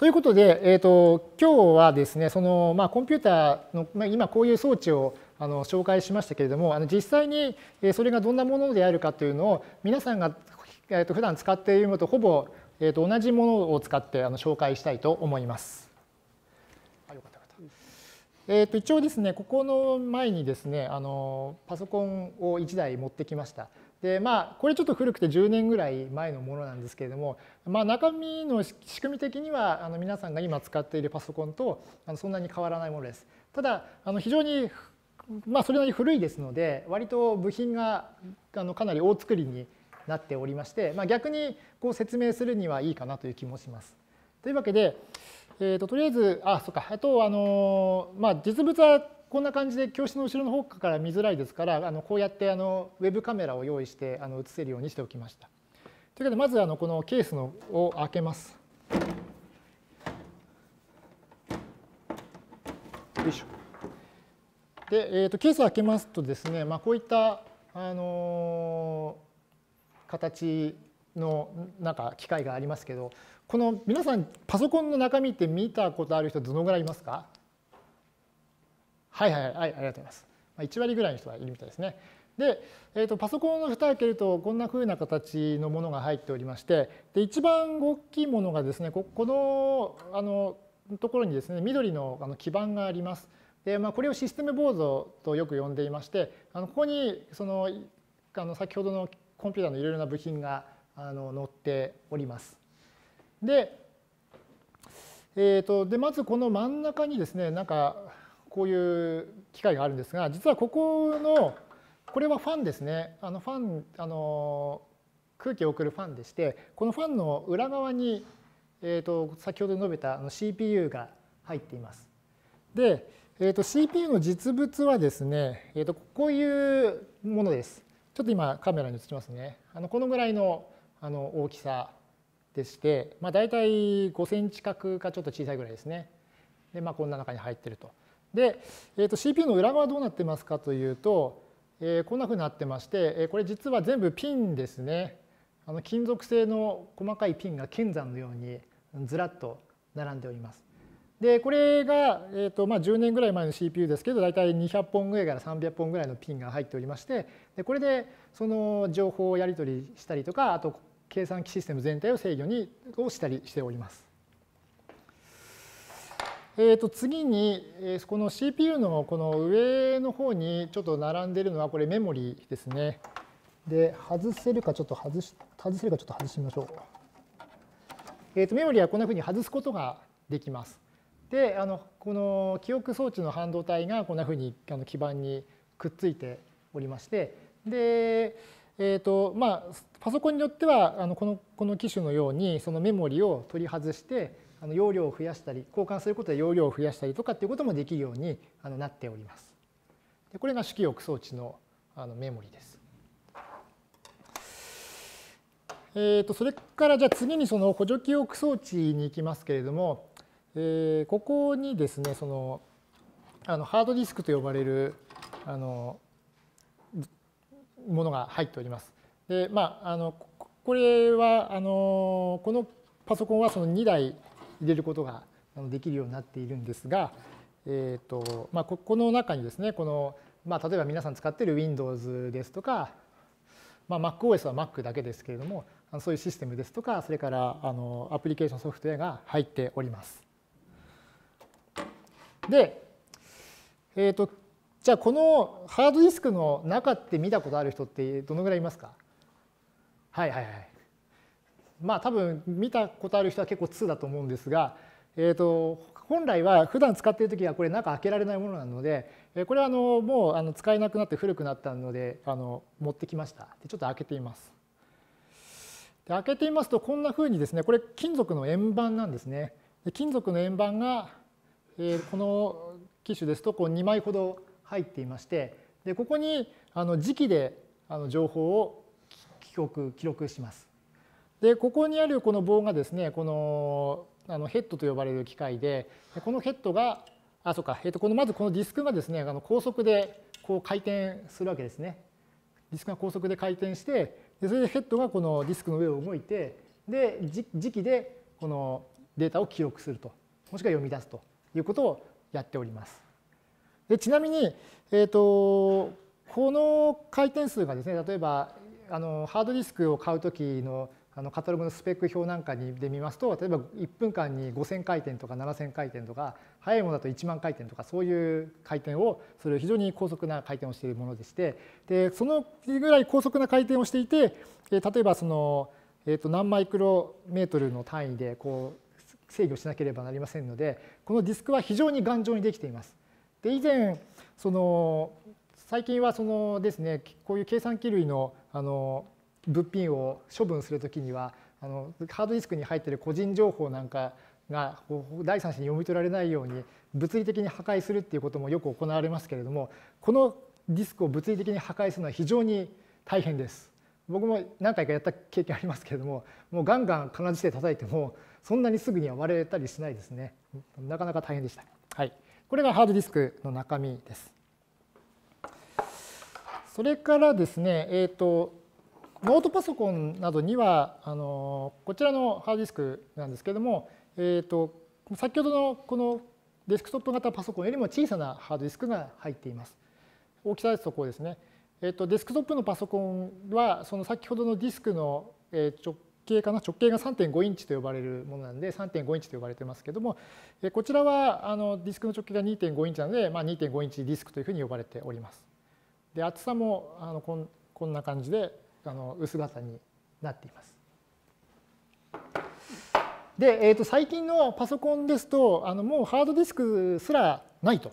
ということで、えーと、今日はですねその、まあ、コンピューターの、まあ、今こういう装置をあの紹介しましたけれどもあの実際にそれがどんなものであるかというのを皆さんが、えー、と普段使っているのとほぼ、えー、と同じものを使ってあの紹介したいと思います。えー、と一応ですねここの前にですねあのパソコンを1台持ってきました。でまあこれちょっと古くて10年ぐらい前のものなんですけれども、まあ、中身の仕組み的にはあの皆さんが今使っているパソコンとあのそんなに変わらないものです。ただあの非常にまあそれなりに古いですので割と部品があのかなり大作りになっておりまして、まあ、逆にこう説明するにはいいかなという気もします。というわけで、えー、ととりあえずあそうかあとあの、まあ、実物はこんな感じで教室の後ろの方から見づらいですからあのこうやってあのウェブカメラを用意してあの映せるようにしておきました。というわけでまずあのこのケースのを開けます。よいしょ。で、えー、とケースを開けますとですね、まあ、こういったあの形のなんか機械がありますけどこの皆さんパソコンの中身って見たことある人どのぐらいいますか？はいはいはい、ありがとうございます。1割ぐらいの人がいるみたいですね。で、えー、とパソコンの蓋を開けるとこんなふうな形のものが入っておりましてで一番大きいものがですねこのあのところにですね緑のあの基板があります。でまあ、これをシステムボードとよく呼んでいましてあのここにそのあの先ほどのコンピューターのいろいろな部品があの載っております。で,、えーと、でまずこの真ん中にですねなんかこういう機械があるんですが実はここのこれはファンですねあのファンあの空気を送るファンでしてこのファンの裏側に、えーと、先ほど述べたあの CPU が入っています。で、えーと、CPU の実物はですね、えー、とこういうものです。ちょっと今カメラに映しますね。あのこのぐらいのあの大きさでして、まあ、大体5センチ角かちょっと小さいぐらいですね。で、まあ、こんな中に入ってると。で、えー、と CPU の裏側どうなってますかというと、えー、こんなふうになってまして、えー、これ実は全部ピンですね。あの金属製の細かいピンが剣山のようにずらっと並んでおります。でこれが、えーとまあ、10年ぐらい前の CPU ですけど大体200本ぐらいから300本ぐらいのピンが入っておりましてでこれでその情報をやり取りしたりとかあと計算機システム全体を制御にをしたりしております。えー、と次にこの CPU のこの上の方にちょっと並んでいるのはこれメモリですね。で外せるかちょっと外し外せるかちょっと外してみましょう。えー、とメモリはこんなふうに外すことができます。であのこの記憶装置の半導体がこんなふうに基板にくっついておりましてで、えーとまあ、パソコンによってはあのこのこの機種のようにそのメモリを取り外してあの容量を増やしたり交換することで容量を増やしたりとかっていうこともできるようにあのなっております。でこれが主記憶装置のあのメモリです。えー、とそれからじゃあ次にその補助記憶装置に行きますけれども、えー、ここにですねそのあのハードディスクと呼ばれるあのものが入っております。でまああのこれはあのこのパソコンはその2台入れることができるようになっているんですが、えーとまあ、ここの中にですねこの、まあ、例えば皆さん使っている Windows ですとか、まあ、MacOS は Mac だけですけれどもそういうシステムですとかそれからあのアプリケーションソフトウェアが入っております。で、えーと、じゃあこのハードディスクの中って見たことある人ってどのぐらいいますか？はいはいはい。まあ多分見たことある人は結構2だと思うんですが、えー、と本来は普段使っている時はこれ中開けられないものなのでこれはあのもうあの使えなくなって古くなったのであの持ってきました。でちょっと開けてみます。で開けてみますとこんなふうにですねこれ金属の円盤なんですね。で金属の円盤が、えー、この機種ですとこう2枚ほど入っていましてでここにあの磁気であの情報を記録記録しますでここにあるこの棒がですねこのあのヘッドと呼ばれる機械でこのヘッドがあそうか、えー、とこのまずこのディスクがですねあの高速でこう回転するわけですね。ディスクが高速で回転してでそれでヘッドがこのディスクの上を動いてで磁気でこのデータを記録すると、もしくは読み出すということをやっております。でちなみに、えーと、この回転数がですね、例えばあのハードディスクを買うときのあのカタログのスペック表なんかで見ますと例えば1分間に5000回転とか7000回転とか速いものだと1万回転とかそういう回転をする非常に高速な回転をしているものでしてでそのぐらい高速な回転をしていて例えばその、えー、と何マイクロメートルの単位でこう制御しなければなりませんのでこのディスクは非常に頑丈にできています。で以前その最近はそのですねこういう計算機類のあの物品を処分するときにはあのハードディスクに入っている個人情報なんかが第三者に読み取られないように物理的に破壊するっていうこともよく行われますけれどもこのディスクを物理的に破壊するのは非常に大変です。僕も何回かやった経験ありますけれどももうガンガン金槌で叩いてもそんなにすぐには割れたりしないですね。なかなか大変でした。はい、これがハードディスクの中身です。それからですね、えーとノートパソコンなどにはあのこちらのハードディスクなんですけれども、えーと、先ほどのこのデスクトップ型パソコンよりも小さなハードディスクが入っています。大きさですとこうですね。えーと、デスクトップのパソコンはその先ほどのディスクの直径かな直径が3.5インチと呼ばれるものなので3.5インチと呼ばれてますけどもこちらはあのディスクの直径が2.5インチなので、まあ、2.5インチディスクというふうに呼ばれております。で厚さもあのこんこんな感じであの薄型になっています。で、えー、と最近のパソコンですとあのもうハードディスクすらないと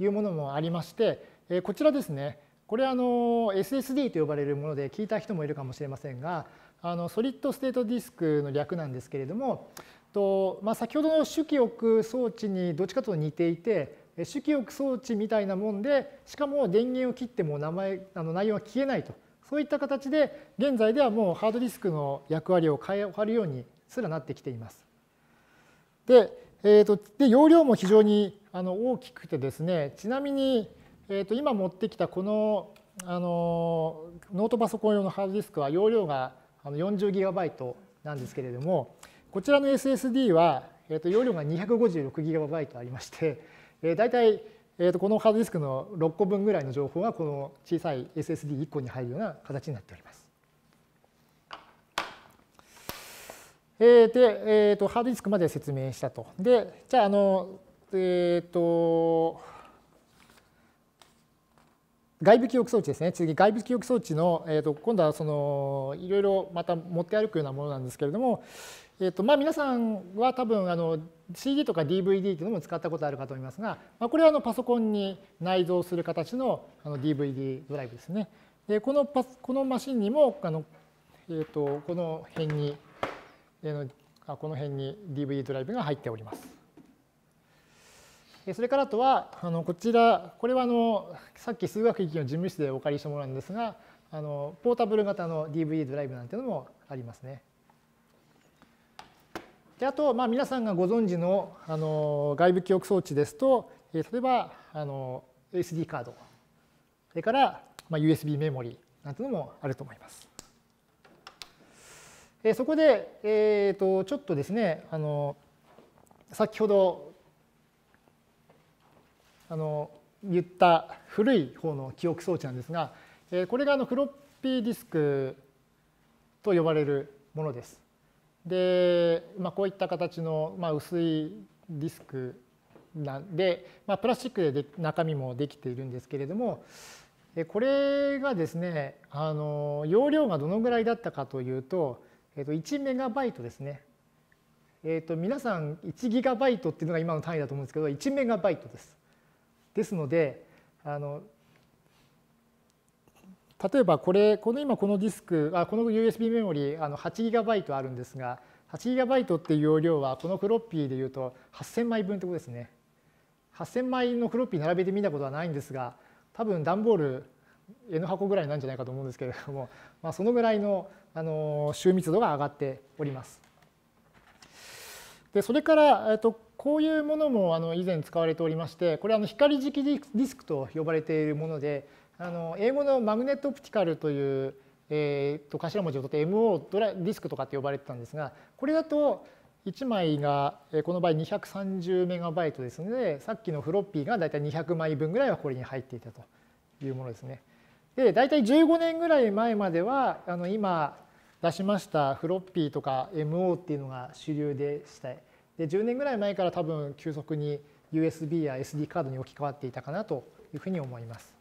いうものもありまして、え、こちらですねこれあの SSD と呼ばれるもので聞いた人もいるかもしれませんがあのソリッドステートディスクの略なんですけれどもと、まあ、先ほどの主記憶装置にどっちかと似ていて主記憶装置みたいなもんでしかも電源を切っても名前あの内容は消えないとそういった形で現在ではもうハードディスクの役割を変えるようにすらなってきています。で、えーと、で容量も非常にあの大きくてですねちなみに、えーと、今持ってきたこのあのノートパソコン用のハードディスクは容量があの 40GB なんですけれどもこちらの SSD は、えーと、容量が 256GB ありまして、えー、大体えー、とこのハードディスクの6個分ぐらいの情報がこの小さい SSD1 個に入るような形になっております。えー、で、えーと、ハードディスクまで説明したと。で、じゃあ、あの、えっ、ー、と、外部記憶装置ですね。次、外部記憶装置の、えーと、今度はそのいろいろまた持って歩くようなものなんですけれども、えーとまあ、皆さんは多分あの CD とか DVD というのも使ったことあるかと思いますが、まあ、これはあのパソコンに内蔵する形のあの DVD ドライブですね。でこのパこのマシンにもあの、えーと、この辺に、えー、あこの辺に DVD ドライブが入っております。それからあとはあのこちらこれはあのさっき数学機器の事務室でお借りしたものなんですがあのポータブル型の DVD ドライブなんていうのもありますね。であと、まあ、皆さんがご存知のあの外部記憶装置ですと、例えばあの SD カード、それから、まあ、USB メモリーなんていうのもあると思います。そこで、えー、とちょっとですねあの先ほどあの言った古い方の記憶装置なんですがえこれがあのフロッピーディスクと呼ばれるものです。で、まあ、こういった形の、まあ、薄いディスクなんで、まあ、プラスチックで中身もできているんですけれどもこれがですねあの容量がどのぐらいだったかというと、えっと、1メガバイトですね。えっと、皆さん1ギガバイトっていうのが今の単位だと思うんですけど1メガバイトです。ですのであの例えばこれ、この今このディスク、あこの USB メモリあの 8GB あるんですが、8GB っていう容量はこのフロッピーでいうと8000枚分ってことですね。8000枚のフロッピー並べてみたことはないんですが、多分段ボール N 箱ぐらいなんじゃないかと思うんですけれども、まあ、そのぐらいのあの周密度が上がっております。でそれから、えっと、こういうものもあの以前使われておりまして、これはあの光磁気ディスクと呼ばれているもので、あの英語のマグネットオプティカルという、えー、と頭文字を取って MO ドラディスクとかって呼ばれてたんですがこれだと1枚がこの場合230メガバイトですのでさっきのフロッピーが大体200枚分ぐらいはこれに入っていたというものですね。で大体15年ぐらい前まではあの今出しましたフロッピーとか MO っていうのが主流でしたで10年ぐらい前から多分急速に USB や SD カードに置き換わっていたかなというふうに思います。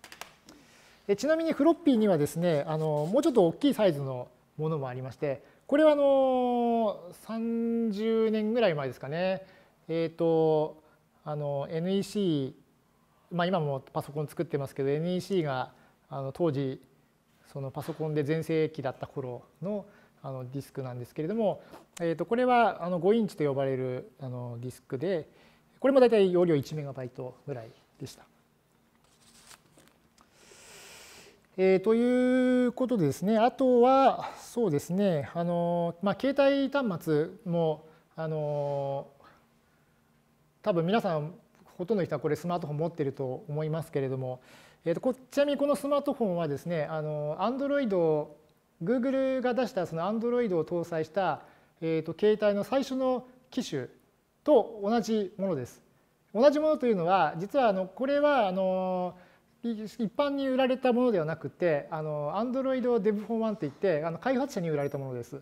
でちなみにフロッピーにはですねあのもうちょっと大きいサイズのものもありましてこれはあの30年ぐらい前ですかねえっ、ー、とあの NEC まあ今もパソコン作ってますけど NEC があの当時そのパソコンで全盛期だった頃のあのディスクなんですけれども、えー、とこれはあの5インチと呼ばれるあのディスクでこれも大体容量1メガバイトぐらいでした。えー、ということでですねあとはそうですねあの、まあ、携帯端末もあの多分皆さんほとんどの人はこれスマートフォン持ってると思いますけれどもえー、とこちなみにこのスマートフォンはですねあの Android Google が出したその Android を搭載した、えー、と携帯の最初の機種と同じものです。同じものというのは実はあのこれはあの一般に売られたものではなくてあの Android Dev4One といってあの開発者に売られたものです。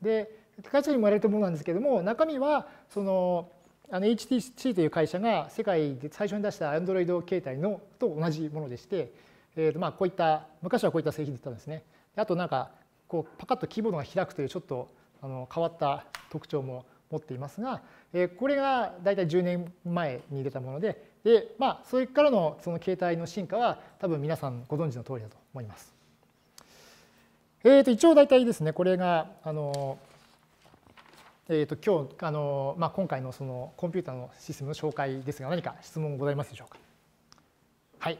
で開発者にも売られたものなんですけれども中身はそのあの HTC という会社が世界で最初に出した Android 携帯のと同じものでして、えー、とまあこういった昔はこういった製品だったんですね。あとなんかこうパカッとキーボードが開くというちょっとあの変わった特徴も持っていますが、えー、これが大体10年前に出たものでで、まあ、それからのその携帯の進化は多分皆さんご存知の通りだと思います。えー、と一応大体ですねこれがあのえー、と今日あの、まあ、今回のそのコンピューターのシステムの紹介ですが何か質問ございますでしょうか？はい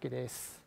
OK です